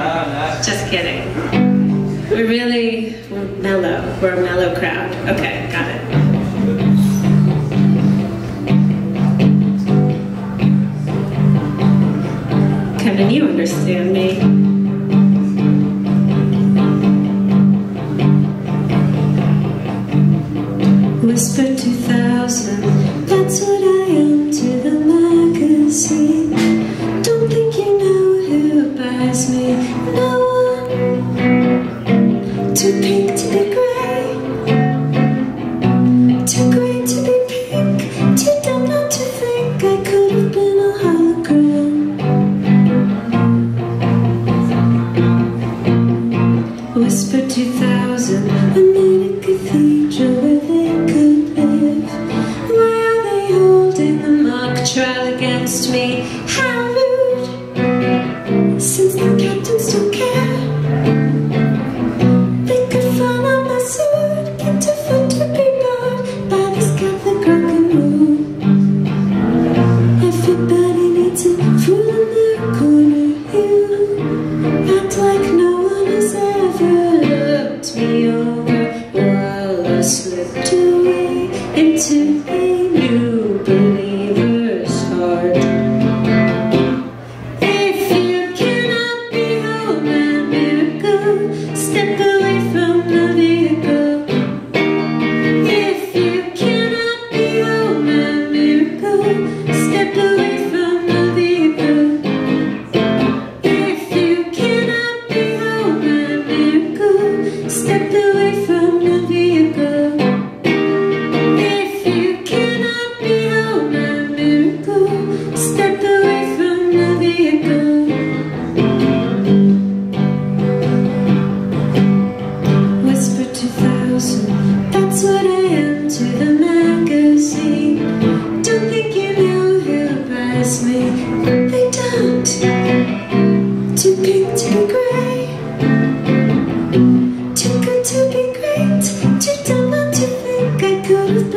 Ah. Just kidding. We're really mellow. We're a mellow crowd. Okay, got it. Kevin, you understand me. whisper to thousands Too pink to be grey Too grey to be pink Too dumb not to think I could have been a hologram Whisper 2000 I made a cathedral where they could live Why are they holding the mock trial against me? slipped away into a new believer's heart. If you cannot behold my miracle, step away.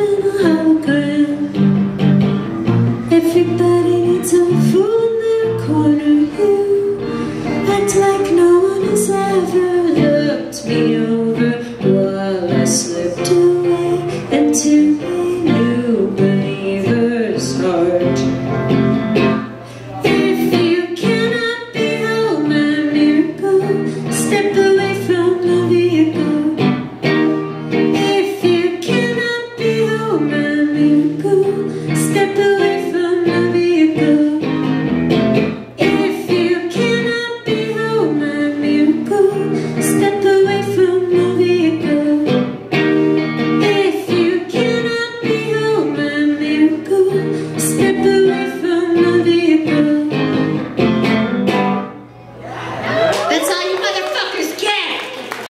How a